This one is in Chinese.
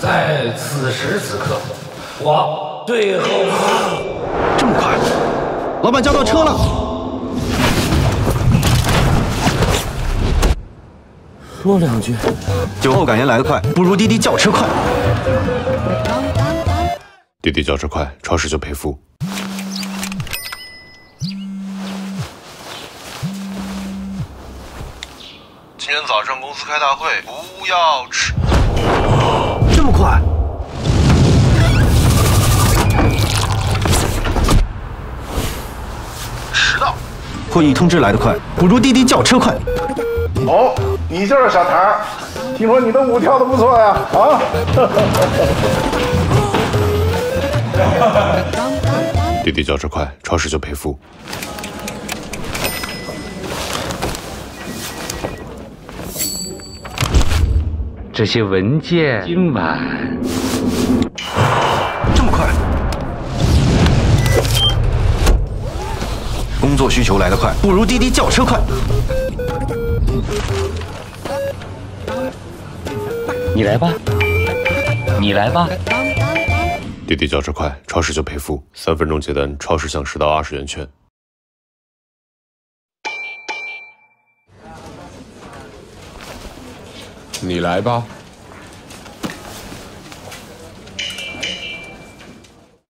此时此刻，我最后这么快，老板叫到车了。说两句。酒后感言来得快，不如滴滴叫车快。滴滴叫车快，超时就赔付。今天早上公司开大会，不要迟。会议通知来得快，不如滴滴叫车快。哦，你就是小唐，听说你的舞跳的不错呀，啊！滴滴叫车快，超时就赔付。这些文件今晚这么快？工作需求来得快，不如滴滴叫车快。你来吧，你来吧。滴滴叫车快，超时就赔付，三分钟接单，超时享十到二十元券。你来吧。